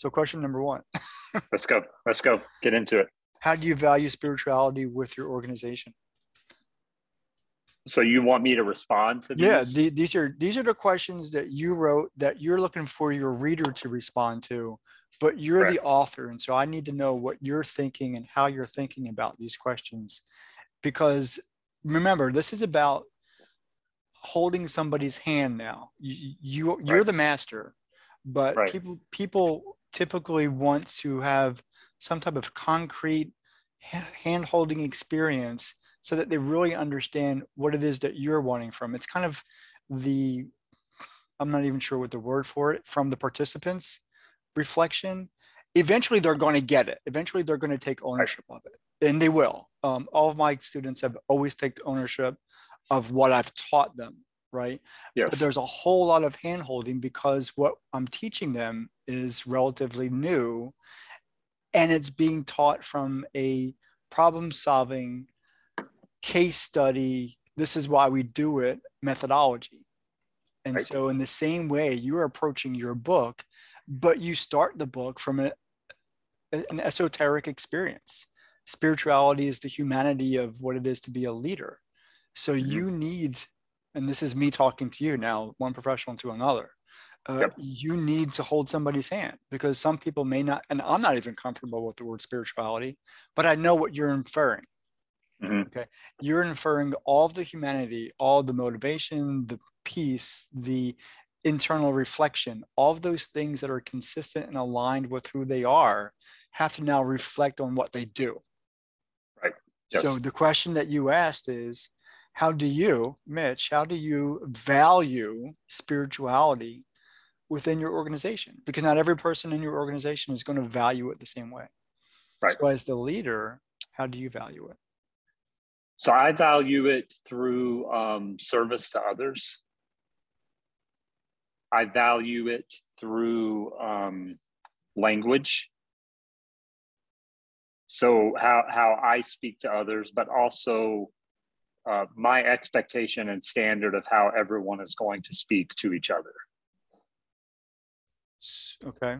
So, question number one Let's go. Let's go. Get into it. How do you value spirituality with your organization? So you want me to respond to these? Yeah, the, these are these are the questions that you wrote that you're looking for your reader to respond to, but you're Correct. the author, and so I need to know what you're thinking and how you're thinking about these questions, because remember, this is about holding somebody's hand. Now, you, you you're Right. the master, but Right. people people typically want to have some type of concrete hand holding experience so that they really understand what it is that you're wanting from. It's kind of the, I'm not even sure what the word for it, from the participants reflection. Eventually, they're going to get it. Eventually, they're going to take ownership of it, and they will. Um, all of my students have always taken ownership of what I've taught them, right? Yes. But there's a whole lot of hand holding because what I'm teaching them is relatively new and it's being taught from a problem solving case study. This is why we do it methodology. And Right. so, in the same way, you're approaching your book, but you start the book from a, an esoteric experience. Spirituality is the humanity of what it is to be a leader. So, Mhm. you need, and this is me talking to you now, one professional to another. Uh, Yep. You need to hold somebody's hand because some people may not, and I'm not even comfortable with the word spirituality, but I know what you're inferring. Mhm. Okay. You're inferring all of the humanity, all the motivation, the peace, the internal reflection, all of those things that are consistent and aligned with who they are have to now reflect on what they do. Right. Yes. So the question that you asked is how do you, Mitch, how do you value spirituality within your organization? Because not every person in your organization is going to value it the same way. Right. So as the leader, how do you value it? So I value it through um, service to others. I value it through um, language. So how how I speak to others, but also uh, my expectation and standard of how everyone is going to speak to each other. Okay.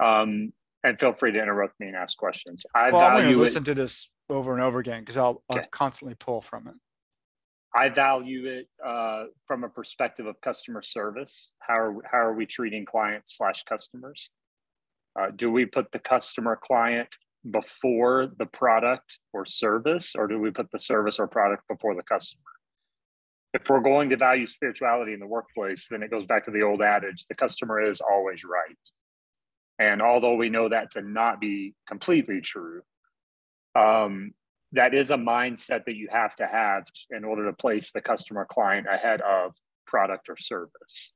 Um, and feel free to interrupt me and ask questions. I Well, I'm going to value it. listen to this over and over again because I'll, I'll constantly pull from it. I value it uh, from a perspective of customer service. How are, how are we treating clients slash customers? Uh, do we put the customer client before the product or service, or do we put the service or product before the customer? If we're going to value spirituality in the workplace, then it goes back to the old adage the customer is always right. And although we know that to not be completely true, um, that is a mindset that you have to have in order to place the customer client ahead of product or service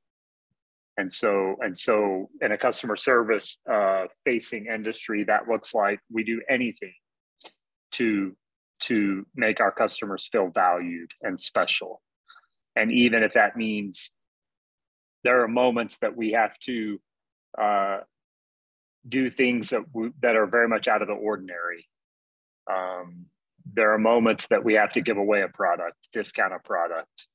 and so and so in a customer service uh, facing industry that looks like we do anything to to make our customers feel valued and special. And even if that means there are moments that we have to uh, do things that, we, that are very much out of the ordinary. Um, there are moments that we have to give away a product, discount a product,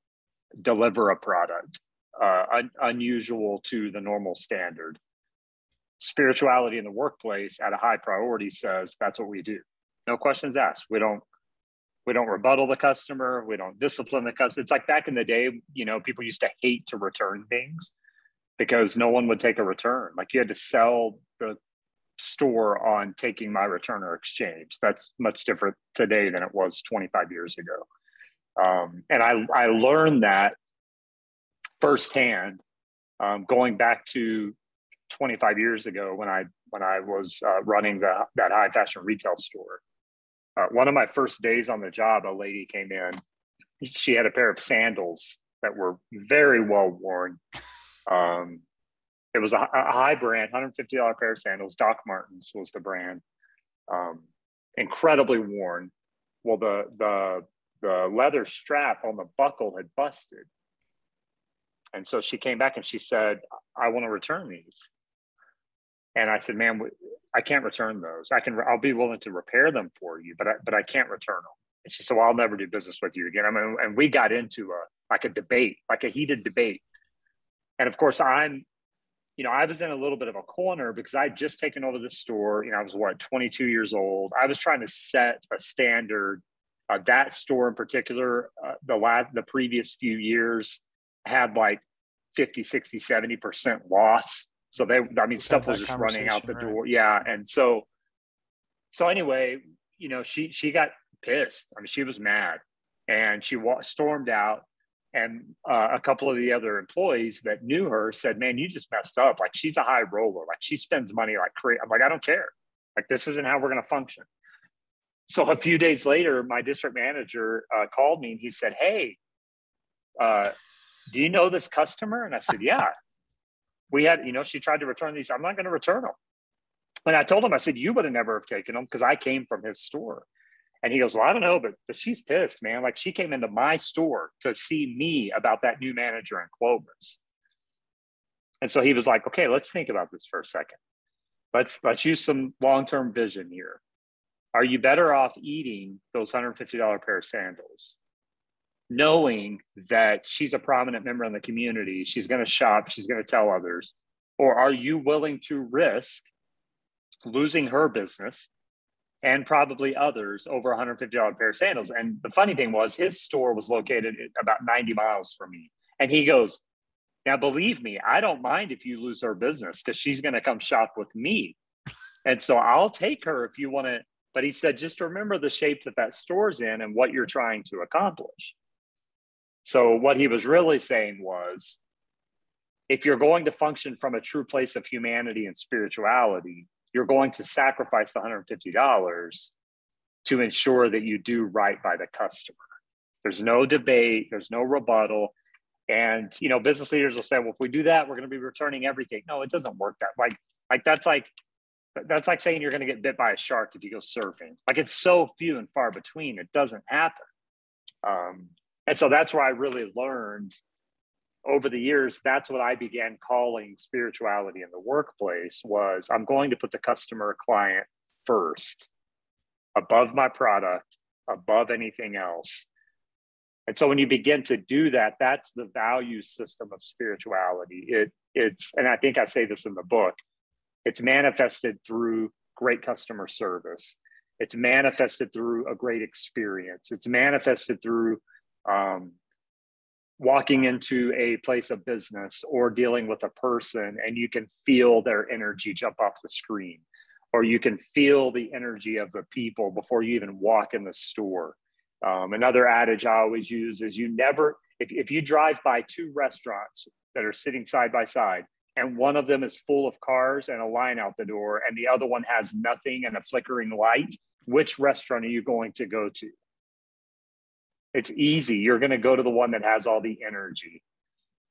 deliver a product, uh, un- unusual to the normal standard. Spirituality in the workplace at a high priority says that's what we do. No questions asked. We don't we don't rebuttal the customer. We don't discipline the customer. It's like back in the day, you know, people used to hate to return things because no one would take a return. Like you had to sell the store on taking my return or exchange. That's much different today than it was 25 years ago. Um, and I, I learned that firsthand um, going back to 25 years ago when I when I was uh, running the, that high fashion retail store. Uh, one of my first days on the job, a lady came in. She had a pair of sandals that were very well worn. Um, it was a, a high brand, $150 pair of sandals. Doc Martens was the brand. Um, incredibly worn. Well, the the the leather strap on the buckle had busted. And so she came back and she said, I want to return these. And I said, ma'am, I can't return those. I can, I'll be willing to repair them for you, but I, but I can't return them. And she said, well, I'll never do business with you again. I mean, and we got into a, like a debate, like a heated debate. And of course I'm you know, I was in a little bit of a corner because I'd just taken over the store. You know, I was what 22 years old. I was trying to set a standard. Uh, that store in particular, uh, the last, the previous few years had like 50, 60, 70% loss. So they, I mean, stuff was just running out the right. door. Yeah. And so, so anyway, you know, she, she got pissed. I mean, she was mad and she wa- stormed out and uh, a couple of the other employees that knew her said, "Man, you just messed up. Like she's a high roller. Like she spends money like crazy." I'm like, I don't care. Like this isn't how we're going to function. So a few days later, my district manager uh, called me and he said, "Hey, uh, do you know this customer?" And I said, "Yeah." We had, you know, she tried to return these. I'm not going to return them. And I told him, I said, "You would have never have taken them because I came from his store." And he goes, Well, I don't know, but, but she's pissed, man. Like she came into my store to see me about that new manager in Clovis. And so he was like, Okay, let's think about this for a second. Let's let's use some long-term vision here. Are you better off eating those $150 pair of sandals, knowing that she's a prominent member in the community, she's going to shop, she's going to tell others, or are you willing to risk losing her business and probably others over a $150 pair of sandals. And the funny thing was, his store was located about 90 miles from me. And he goes, Now, believe me, I don't mind if you lose her business because she's going to come shop with me. And so I'll take her if you want to. But he said, just remember the shape that that store's in and what you're trying to accomplish. So, what he was really saying was, if you're going to function from a true place of humanity and spirituality, you're going to sacrifice the $150 to ensure that you do right by the customer. There's no debate, there's no rebuttal. And you know, business leaders will say, well, if we do that, we're going to be returning everything. No, it doesn't work that like like that's like that's like saying you're going to get bit by a shark if you go surfing. Like it's so few and far between, it doesn't happen. Um, and so that's where I really learned over the years that's what i began calling spirituality in the workplace was i'm going to put the customer client first above my product above anything else. And so when you begin to do that that's the value system of spirituality. It it's and i think i say this in the book it's manifested through great customer service. It's manifested through a great experience. It's manifested through um, walking into a place of business or dealing with a person and you can feel their energy jump off the screen or you can feel the energy of the people before you even walk in the store. Um, another adage i always use is you never if, if you drive by two restaurants that are sitting side by side and one of them is full of cars and a line out the door and the other one has nothing and a flickering light which restaurant are you going to go to it's easy. You're going to go to the one that has all the energy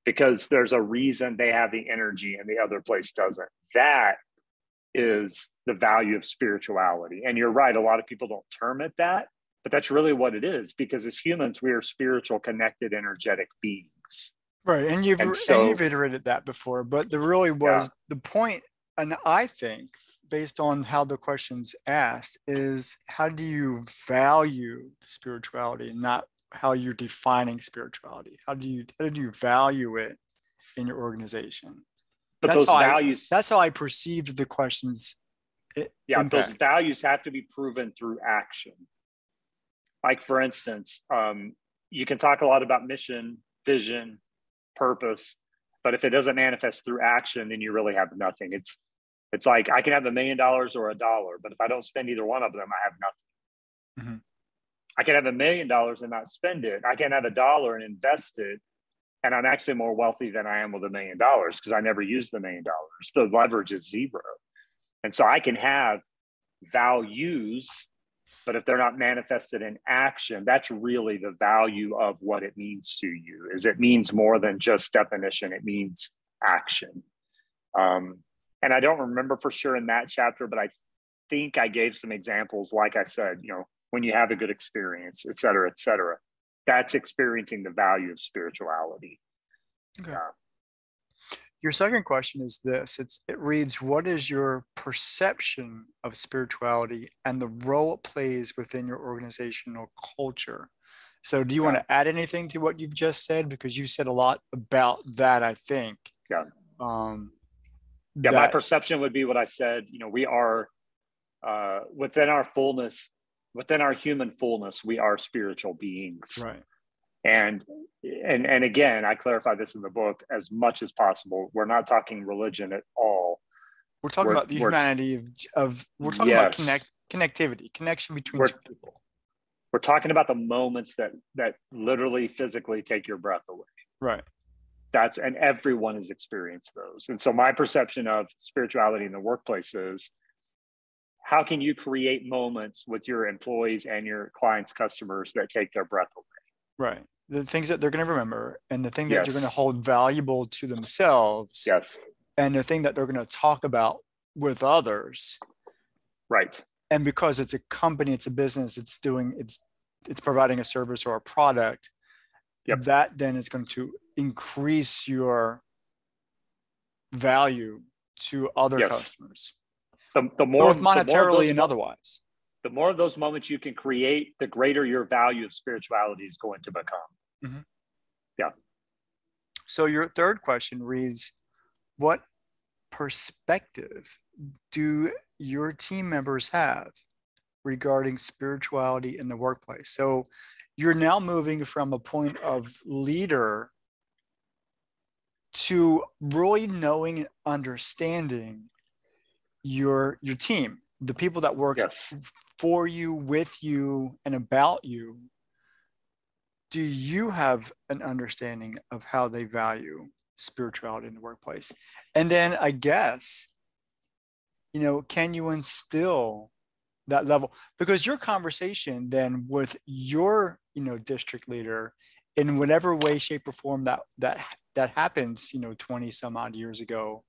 because there's a reason they have the energy and the other place doesn't. That is the value of spirituality. And you're right, a lot of people don't term it that, but that's really what it is because as humans, we are spiritual, connected, energetic beings. Right. And you've, and so, and you've iterated that before, but the really was yeah. the point, and I think based on how the question's asked is how do you value spirituality not how you're defining spirituality how do you how do you value it in your organization but that's those values I, that's how i perceived the questions yeah impact. those values have to be proven through action like for instance um, you can talk a lot about mission vision purpose but if it doesn't manifest through action then you really have nothing it's it's like I can have a million dollars or a dollar, but if I don't spend either one of them, I have nothing. Mm-hmm. I can have a million dollars and not spend it. I can have a dollar and invest it. And I'm actually more wealthy than I am with a million dollars because I never use the million dollars. The leverage is zero. And so I can have values, but if they're not manifested in action, that's really the value of what it means to you is it means more than just definition. It means action. Um, and I don't remember for sure in that chapter, but I think I gave some examples. Like I said, you know, when you have a good experience, et cetera, et cetera, that's experiencing the value of spirituality. Okay. Uh, your second question is this it's, it reads what is your perception of spirituality and the role it plays within your organizational culture so do you yeah. want to add anything to what you've just said because you said a lot about that i think yeah um, yeah, that, my perception would be what I said. You know, we are uh, within our fullness, within our human fullness, we are spiritual beings. Right. And and and again, I clarify this in the book as much as possible. We're not talking religion at all. We're talking we're, about the humanity of, of we're talking yes. about connect, connectivity, connection between we're, two people. We're talking about the moments that that literally physically take your breath away. Right that's and everyone has experienced those and so my perception of spirituality in the workplace is how can you create moments with your employees and your clients customers that take their breath away right the things that they're going to remember and the thing that yes. they're going to hold valuable to themselves yes and the thing that they're going to talk about with others right and because it's a company it's a business it's doing it's it's providing a service or a product yep. that then is going to increase your value to other yes. customers. The, the more both monetarily more and otherwise. The more of those moments you can create, the greater your value of spirituality is going to become. Mm-hmm. Yeah. So your third question reads, what perspective do your team members have regarding spirituality in the workplace? So you're now moving from a point of leader to really knowing and understanding your your team the people that work yes. for you with you and about you do you have an understanding of how they value spirituality in the workplace and then i guess you know can you instill that level because your conversation then with your you know district leader in whatever way shape or form that that that happens you know 20 some odd years ago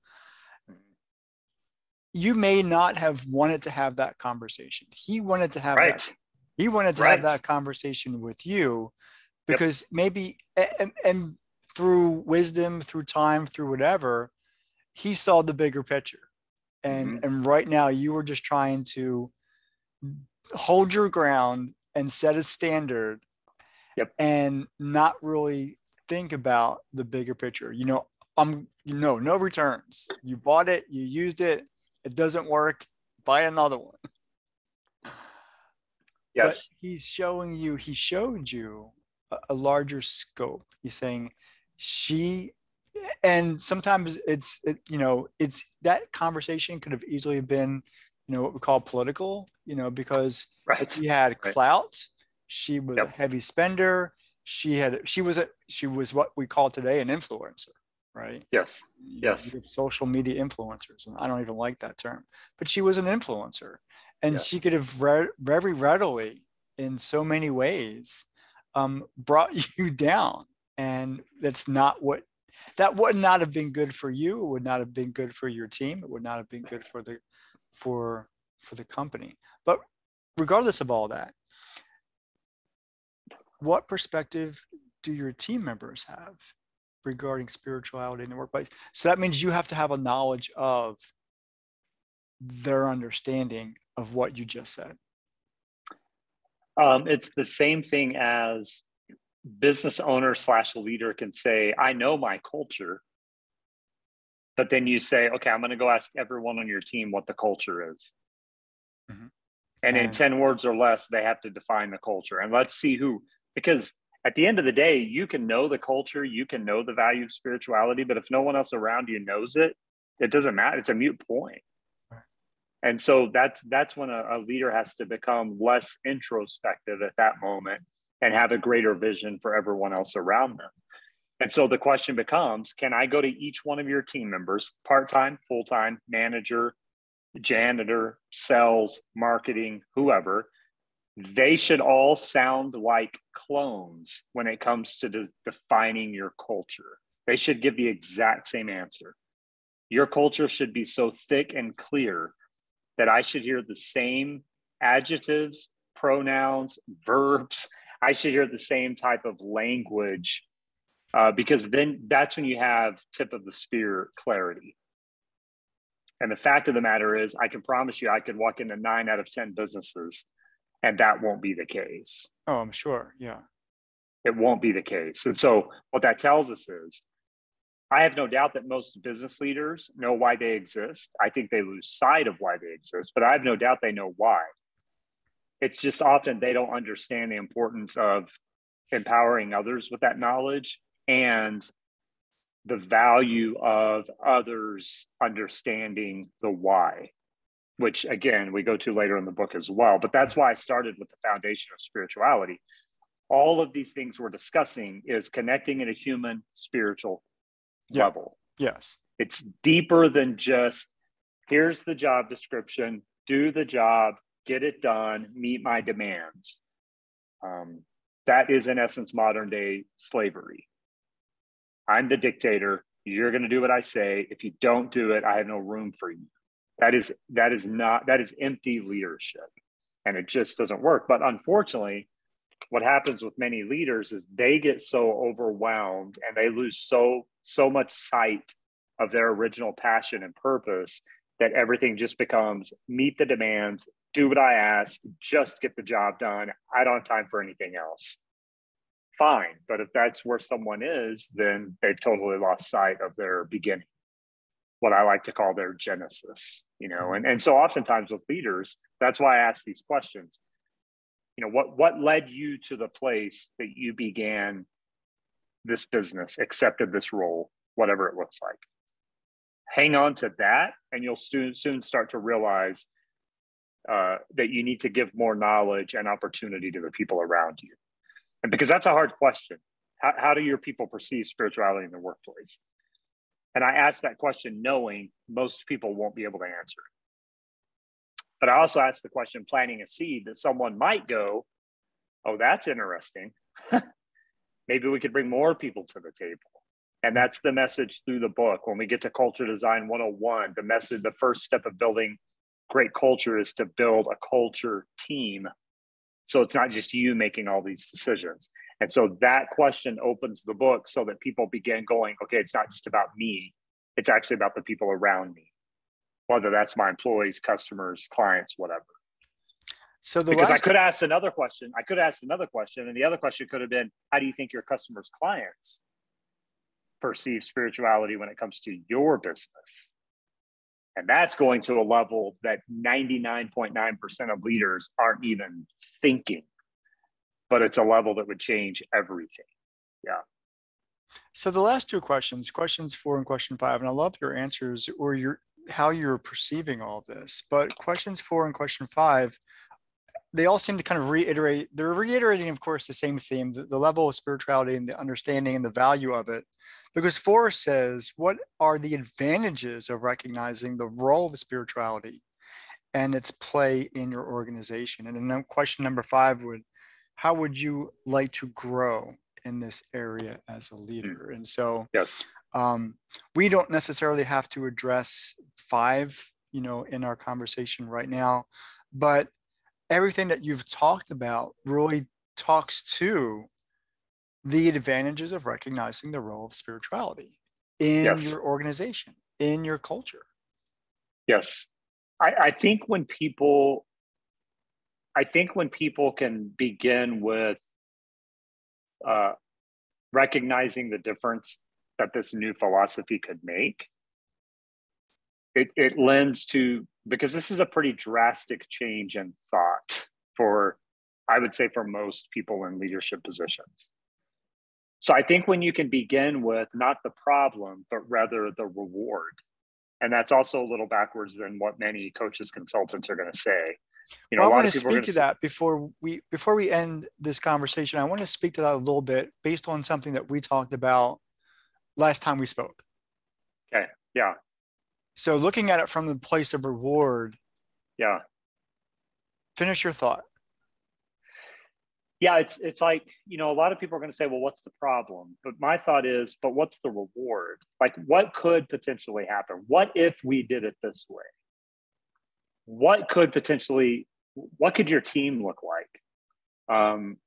you may not have wanted to have that conversation he wanted to have right. that he wanted to right. have that conversation with you because yep. maybe and, and through wisdom through time through whatever he saw the bigger picture and mm-hmm. and right now you were just trying to hold your ground and set a standard yep. and not really think about the bigger picture. You know, I'm you know, no returns. You bought it, you used it, it doesn't work, buy another one. Yes. But he's showing you, he showed you a, a larger scope. He's saying she and sometimes it's it, you know it's that conversation could have easily been you know what we call political you know because right. he had clout she was yep. a heavy spender. She had she was a she was what we call today an influencer, right? Yes. Yes. social media influencers, and I don't even like that term, but she was an influencer, and she could have re- very readily, in so many ways, um, brought you down, and that's not what that would not have been good for you. It would not have been good for your team. It would not have been good for the for for the company. But regardless of all that, what perspective do your team members have regarding spirituality in the workplace? So that means you have to have a knowledge of their understanding of what you just said. Um, it's the same thing as business owner slash leader can say, I know my culture. But then you say, okay, I'm going to go ask everyone on your team what the culture is. Mm-hmm. And, and in 10 words or less, they have to define the culture. And let's see who because at the end of the day, you can know the culture, you can know the value of spirituality, but if no one else around you knows it, it doesn't matter. It's a mute point. And so that's that's when a, a leader has to become less introspective at that moment and have a greater vision for everyone else around them. And so the question becomes can I go to each one of your team members, part time, full time, manager, janitor, sales, marketing, whoever, they should all sound like clones when it comes to des- defining your culture. They should give the exact same answer. Your culture should be so thick and clear that I should hear the same adjectives, pronouns, verbs. I should hear the same type of language uh, because then that's when you have tip of the spear clarity. And the fact of the matter is, I can promise you, I could walk into nine out of 10 businesses and that won't be the case. Oh, I'm sure. Yeah. It won't be the case. And so what that tells us is I have no doubt that most business leaders know why they exist. I think they lose sight of why they exist, but I have no doubt they know why. It's just often they don't understand the importance of empowering others with that knowledge and the value of others understanding the why, which again, we go to later in the book as well. But that's why I started with the foundation of spirituality. All of these things we're discussing is connecting at a human spiritual yeah. level. Yes. It's deeper than just here's the job description, do the job, get it done, meet my demands. Um, that is, in essence, modern day slavery. I'm the dictator. You're going to do what I say. If you don't do it, I have no room for you. That is that is not that is empty leadership, and it just doesn't work. But unfortunately, what happens with many leaders is they get so overwhelmed and they lose so so much sight of their original passion and purpose that everything just becomes meet the demands, do what I ask, just get the job done. I don't have time for anything else fine. But if that's where someone is, then they've totally lost sight of their beginning, what I like to call their genesis, you know. And, and so oftentimes with leaders, that's why I ask these questions. You know, what what led you to the place that you began this business, accepted this role, whatever it looks like? Hang on to that, and you'll soon soon start to realize uh, that you need to give more knowledge and opportunity to the people around you and because that's a hard question. How, how do your people perceive spirituality in the workplace? And I ask that question knowing most people won't be able to answer. But I also ask the question, planting a seed that someone might go, oh, that's interesting. Maybe we could bring more people to the table. And that's the message through the book. When we get to Culture Design 101, the message, the first step of building great culture is to build a culture team so it's not just you making all these decisions. And so that question opens the book so that people begin going, okay, it's not just about me, it's actually about the people around me, whether that's my employees, customers, clients, whatever. So the because. I could ask another question, I could ask another question, and the other question could have been, how do you think your customers' clients perceive spirituality when it comes to your business? And that's going to a level that 99.9% of leaders aren't even thinking, but it's a level that would change everything. Yeah. So the last two questions, questions four and question five, and I love your answers or your how you're perceiving all this. But questions four and question five they all seem to kind of reiterate they're reiterating of course the same theme the, the, level of spirituality and the understanding and the value of it because four says what are the advantages of recognizing the role of spirituality and its play in your organization and then question number five would how would you like to grow in this area as a leader mm. and so yes um, we don't necessarily have to address five you know in our conversation right now but everything that you've talked about really talks to the advantages of recognizing the role of spirituality in yes. your organization, in your culture. Yes. I, I think when people I think when people can begin with uh, recognizing the difference that this new philosophy could make, it, it lends to because this is a pretty drastic change in thought for i would say for most people in leadership positions. So i think when you can begin with not the problem but rather the reward and that's also a little backwards than what many coaches consultants are going to say you know well, i want to speak to say, that before we before we end this conversation i want to speak to that a little bit based on something that we talked about last time we spoke okay yeah so looking at it from the place of reward. Yeah. Finish your thought. Yeah, it's it's like, you know, a lot of people are going to say, well, what's the problem? But my thought is, but what's the reward? Like what could potentially happen? What if we did it this way? What could potentially what could your team look like? Um,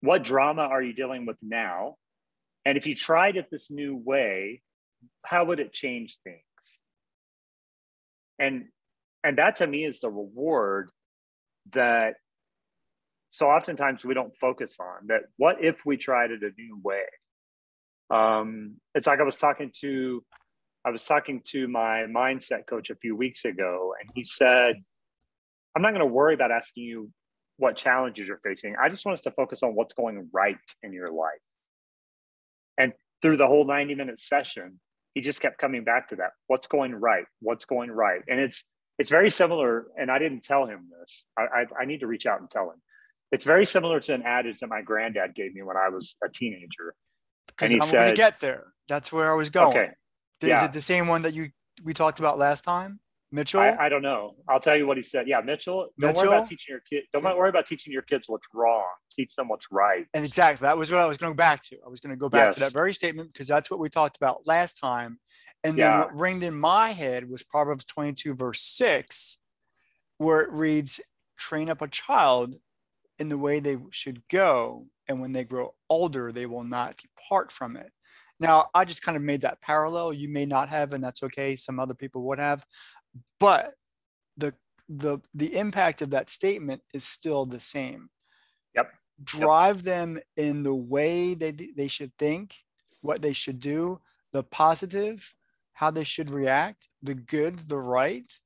what drama are you dealing with now? And if you tried it this new way, how would it change things? and and that to me is the reward that so oftentimes we don't focus on that what if we tried it a new way Um, it's like I was talking to, I was talking to my mindset coach a few weeks ago, and he said, "I'm not going to worry about asking you what challenges you're facing. I just want us to focus on what's going right in your life." And through the whole 90 minute session, he just kept coming back to that. What's going right? What's going right? And it's it's very similar. And I didn't tell him this. I, I, I need to reach out and tell him. It's very similar to an adage that my granddad gave me when I was a teenager. And he I'm said, to get there. That's where I was going. Okay. Is yeah. it the same one that you we talked about last time? Mitchell? I, I, don't know. I'll tell you what he said. Yeah, Mitchell. Don't Mitchell? worry about teaching your kid. Don't worry about teaching your kids what's wrong. Teach them what's right. And exactly, that was what I was going to go back to. I was going to go back yes. to that very statement because that's what we talked about last time. And yeah. then what ringed in my head was Proverbs 22, verse six, where it reads, "Train up a child in the way they should go, and when they grow older, they will not depart from it." Now, I just kind of made that parallel. You may not have, and that's okay. Some other people would have but the the the impact of that statement is still the same yep drive yep. them in the way they they should think what they should do the positive how they should react the good the right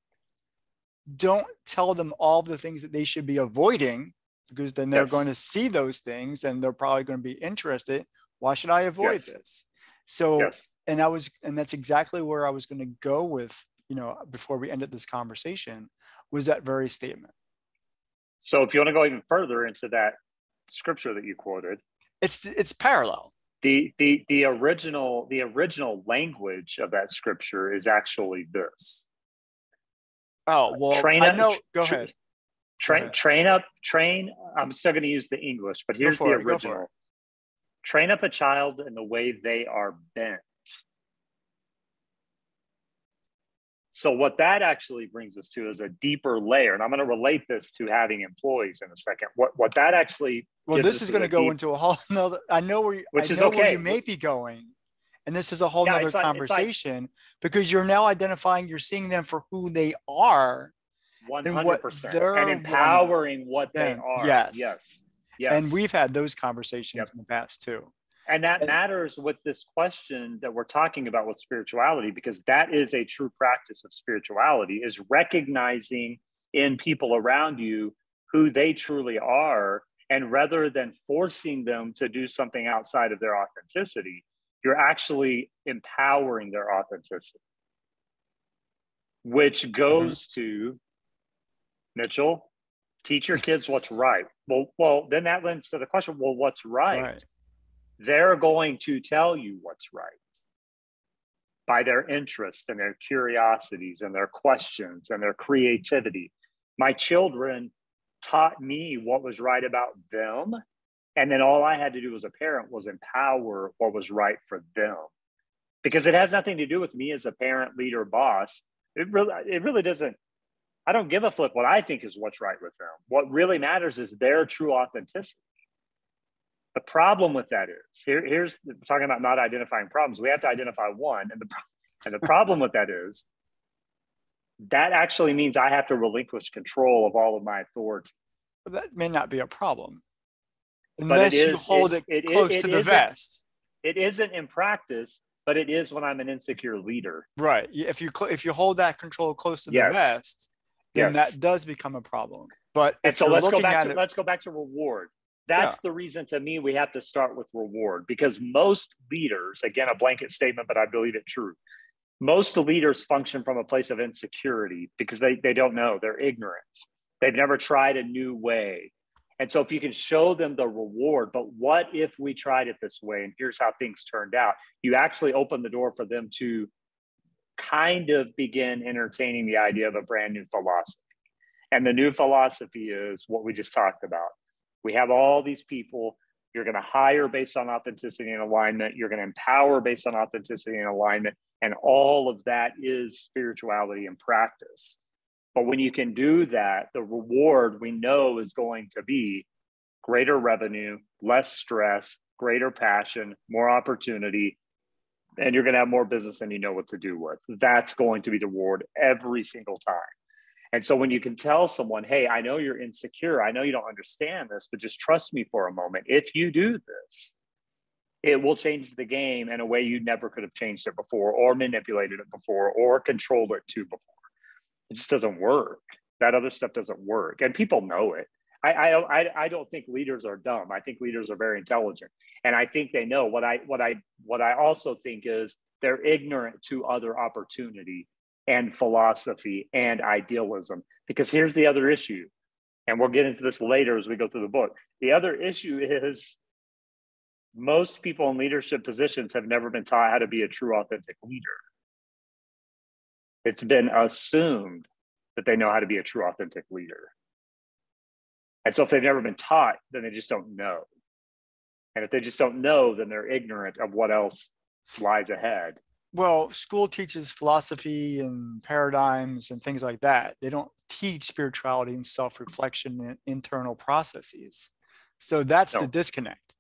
don't tell them all the things that they should be avoiding because then they're yes. going to see those things and they're probably going to be interested why should i avoid yes. this so yes. and i was and that's exactly where i was going to go with you know, before we ended this conversation, was that very statement. So if you want to go even further into that scripture that you quoted, it's it's parallel. The the the original the original language of that scripture is actually this. Oh well, train up, I know. Go tra- ahead. Train train up train. I'm still going to use the English, but here's the it, original. Train up a child in the way they are bent So what that actually brings us to is a deeper layer, and I'm going to relate this to having employees in a second. What what that actually well, this is going to go deep, into a whole nother. I know where you, which I is okay. Where you may be going, and this is a whole yeah, nother conversation like, because you're now identifying, you're seeing them for who they are, one hundred percent, and empowering what they are. Yes, yes, yes. And we've had those conversations yep. in the past too. And that and, matters with this question that we're talking about with spirituality, because that is a true practice of spirituality, is recognizing in people around you who they truly are. And rather than forcing them to do something outside of their authenticity, you're actually empowering their authenticity, which goes mm-hmm. to Mitchell, teach your kids what's right. Well, well, then that lends to the question, well, what's right? right they're going to tell you what's right by their interests and their curiosities and their questions and their creativity. My children taught me what was right about them. And then all I had to do as a parent was empower what was right for them. Because it has nothing to do with me as a parent, leader, boss. It really, it really doesn't. I don't give a flip what I think is what's right with them. What really matters is their true authenticity. The problem with that is here, here's talking about not identifying problems. We have to identify one, and the and the problem with that is that actually means I have to relinquish control of all of my authority. But that may not be a problem unless is, you hold it, it, it close it, to the vest. It isn't in practice, but it is when I'm an insecure leader. Right. If you if you hold that control close to yes. the vest, then yes. that does become a problem. But and so let's go back to it, let's go back to reward. That's yeah. the reason to me we have to start with reward because most leaders, again, a blanket statement, but I believe it true. Most leaders function from a place of insecurity because they, they don't know, they're ignorant. They've never tried a new way. And so if you can show them the reward, but what if we tried it this way? And here's how things turned out. You actually open the door for them to kind of begin entertaining the idea of a brand new philosophy. And the new philosophy is what we just talked about we have all these people. You're going to hire based on authenticity and alignment. You're going to empower based on authenticity and alignment. And all of that is spirituality and practice. But when you can do that, the reward we know is going to be greater revenue, less stress, greater passion, more opportunity, and you're going to have more business than you know what to do with. That's going to be the reward every single time. And so when you can tell someone, hey, I know you're insecure, I know you don't understand this, but just trust me for a moment. If you do this, it will change the game in a way you never could have changed it before or manipulated it before or controlled it to before. It just doesn't work. That other stuff doesn't work. And people know it. I, I, I don't think leaders are dumb. I think leaders are very intelligent. And I think they know what I what I what I also think is they're ignorant to other opportunity and philosophy and idealism. Because here's the other issue, and we'll get into this later as we go through the book. The other issue is most people in leadership positions have never been taught how to be a true, authentic leader. It's been assumed that they know how to be a true, authentic leader. And so if they've never been taught, then they just don't know. And if they just don't know, then they're ignorant of what else lies ahead. Well, school teaches philosophy and paradigms and things like that. They don't teach spirituality and self reflection and internal processes. So that's no. the disconnect.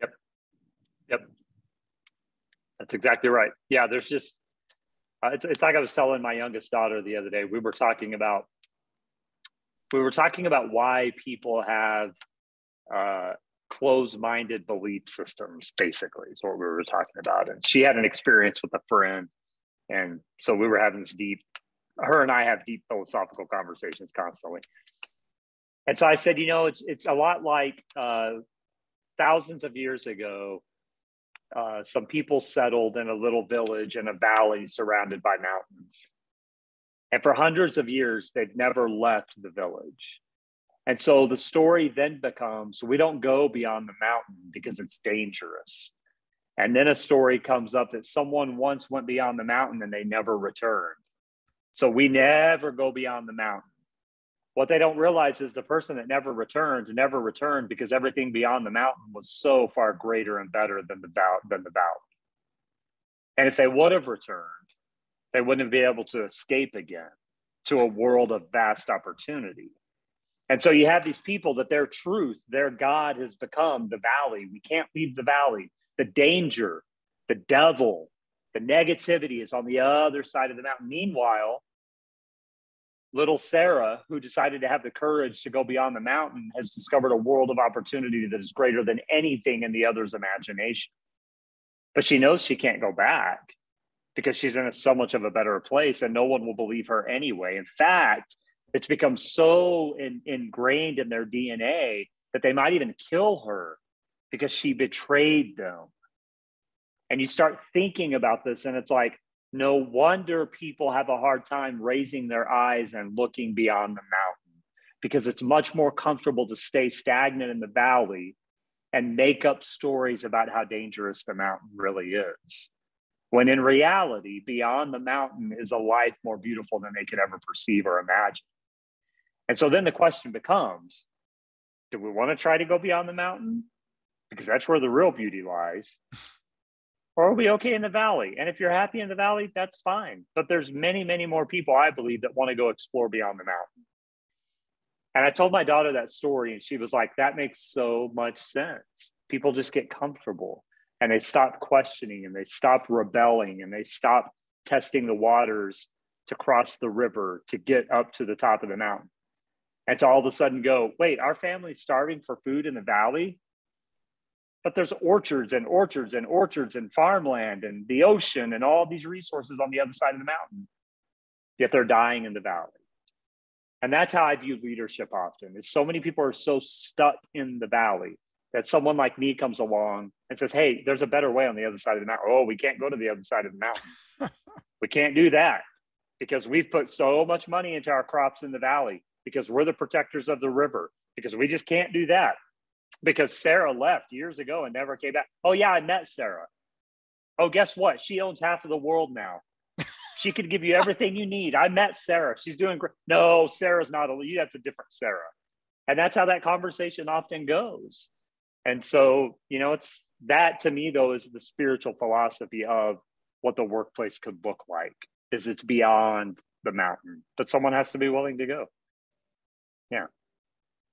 Yep. Yep. That's exactly right. Yeah, there's just, uh, it's, it's like I was telling my youngest daughter the other day. We were talking about, we were talking about why people have uh, closed-minded belief systems. Basically, is what we were talking about. And she had an experience with a friend, and so we were having this deep. Her and I have deep philosophical conversations constantly. And so I said, you know, it's it's a lot like uh, thousands of years ago uh, some people settled in a little village in a valley surrounded by mountains. And for hundreds of years, they've never left the village. And so the story then becomes we don't go beyond the mountain because it's dangerous. And then a story comes up that someone once went beyond the mountain and they never returned. So we never go beyond the mountain. What they don't realize is the person that never returned never returned because everything beyond the mountain was so far greater and better than the. Than the valley. And if they would have returned, they wouldn't been able to escape again to a world of vast opportunity. And so you have these people that their truth, their God has become the valley. We can't leave the valley. The danger, the devil, the negativity is on the other side of the mountain. Meanwhile, little Sarah, who decided to have the courage to go beyond the mountain, has discovered a world of opportunity that is greater than anything in the other's imagination. But she knows she can't go back because she's in a, so much of a better place and no one will believe her anyway. In fact, it's become so in, ingrained in their DNA that they might even kill her because she betrayed them. And you start thinking about this, and it's like, no wonder people have a hard time raising their eyes and looking beyond the mountain because it's much more comfortable to stay stagnant in the valley and make up stories about how dangerous the mountain really is. When in reality, beyond the mountain is a life more beautiful than they could ever perceive or imagine. And so then the question becomes do we want to try to go beyond the mountain? Because that's where the real beauty lies or are we okay in the valley? And if you're happy in the valley, that's fine. But there's many, many more people, I believe, that want to go explore beyond the mountain. And I told my daughter that story, and she was like, that makes so much sense. People just get comfortable and they stop questioning and they stop rebelling and they stop testing the waters to cross the river to get up to the top of the mountain. And to all of a sudden go, wait, our family's starving for food in the valley? But there's orchards and orchards and orchards and farmland and the ocean and all these resources on the other side of the mountain. Yet they're dying in the valley. And that's how i view leadership often is so many people are so stuck in the valley that someone like me comes along and says hey there's a better way on the other side of the mountain oh we can't go to the other side of the mountain we can't do that because we've put so much money into our crops in the valley because we're the protectors of the river because we just can't do that because Sarah left years ago and never came back. Oh, yeah, I met Sarah. Oh, guess what? She owns half of the world now. she could give you everything you need. I met Sarah. She's doing great. No, Sarah's not a you. That's a different Sarah. And that's how that conversation often goes. And so, you know, it's that to me, though, is the spiritual philosophy of what the workplace could look like, is it's beyond the mountain, but someone has to be willing to go. Yeah.